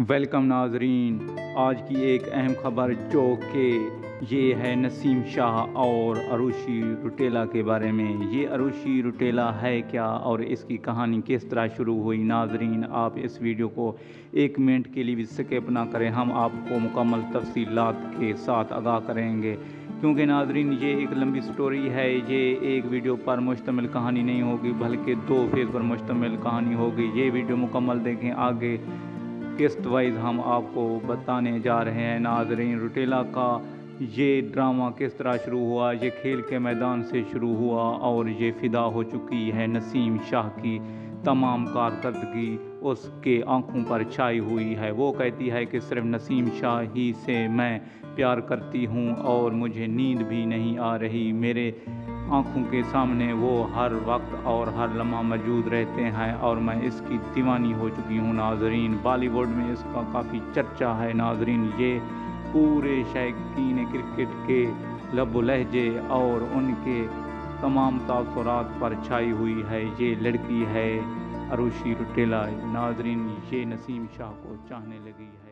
Welcome नाजरीन, आज की एक अहम खबर जो कि ये है नसीम शाह और अरुषि रुटेला के बारे में। ये अरुषि रुटेला है क्या और इसकी कहानी किस तरह शुरू हुई? नाजरीन, आप इस वीडियो को एक मिनट के लिए भी स्किप ना करें। हम आपको मुकम्मल तफसीलात के साथ आगाह करेंगे। क्योंकि नाजरीन, ये एक लंबी स्टोरी है। ये एक वीडियो पर मुश्तमिल कहानी नहीं होगी, बल्कि दो फ़ेज़ पर मुश्तमिल कहानी होगी। ये वीडियो मुकम्मल देखें आगे। किस्त वाइज हम आपको बताने जा रहे हैं, नाजरीन। रुटेला का ये ड्रामा किस तरह शुरू हुआ, ये खेल के मैदान से शुरू हुआ और ये फ़िदा हो चुकी है नसीम शाह की तमाम कारकर्दगी। उसके आँखों पर छाई हुई है। वो कहती है कि सिर्फ़ नसीम शाह ही से मैं प्यार करती हूँ और मुझे नींद भी नहीं आ रही। मेरे आँखों के सामने वो हर वक्त और हर लम्हा मौजूद रहते हैं और मैं इसकी दीवानी हो चुकी हूँ नाजरीन। बॉलीवुड में इसका काफ़ी चर्चा है नाजरीन। ये पूरे शैकीन क्रिकेट के लब लहजे और उनके तमाम तासरात पर छाई हुई है। ये लड़की है अरुषि रुटेला। नाजरीन, ये नसीम शाह को चाहने लगी है।